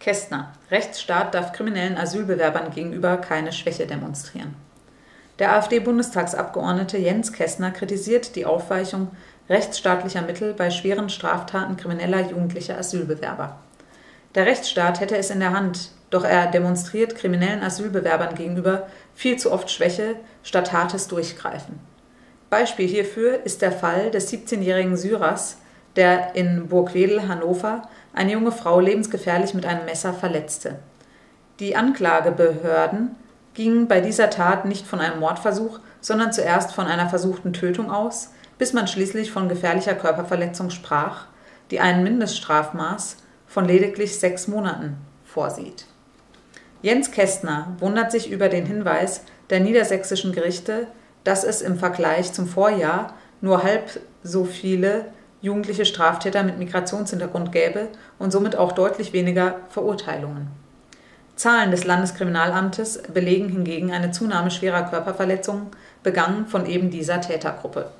Kästner. Rechtsstaat darf kriminellen Asylbewerbern gegenüber keine Schwäche demonstrieren. Der AfD-Bundestagsabgeordnete Jens Kästner kritisiert die Aufweichung rechtsstaatlicher Mittel bei schweren Straftaten krimineller jugendlicher Asylbewerber. Der Rechtsstaat hätte es in der Hand, doch er demonstriert kriminellen Asylbewerbern gegenüber viel zu oft Schwäche statt hartes Durchgreifen. Beispiel hierfür ist der Fall des 17-jährigen Syrers, der in Burgwedel, Hannover, eine junge Frau lebensgefährlich mit einem Messer verletzte. Die Anklagebehörden gingen bei dieser Tat nicht von einem Mordversuch, sondern zuerst von einer versuchten Tötung aus, bis man schließlich von gefährlicher Körperverletzung sprach, die ein Mindeststrafmaß von lediglich sechs Monaten vorsieht. Jens Kästner wundert sich über den Hinweis der niedersächsischen Gerichte, dass es im Vergleich zum Vorjahr nur halb so viele jugendliche Straftäter mit Migrationshintergrund gäbe und somit auch deutlich weniger Verurteilungen. Zahlen des Landeskriminalamtes belegen hingegen eine Zunahme schwerer Körperverletzungen, begangen von eben dieser Tätergruppe.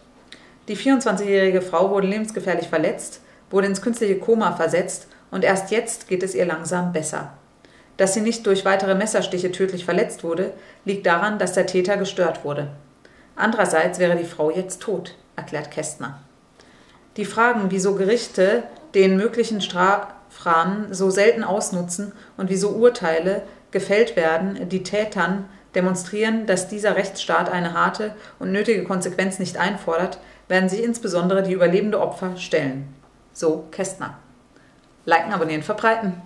Die 24-jährige Frau wurde lebensgefährlich verletzt, wurde ins künstliche Koma versetzt und erst jetzt geht es ihr langsam besser. Dass sie nicht durch weitere Messerstiche tödlich verletzt wurde, liegt daran, dass der Täter gestört wurde. Andererseits wäre die Frau jetzt tot, erklärt Kästner. Die Fragen, wieso Gerichte den möglichen Strafrahmen so selten ausnutzen und wieso Urteile gefällt werden, die Tätern demonstrieren, dass dieser Rechtsstaat eine harte und nötige Konsequenz nicht einfordert, werden sich insbesondere die überlebende Opfer stellen. So Kästner. Liken, abonnieren, verbreiten.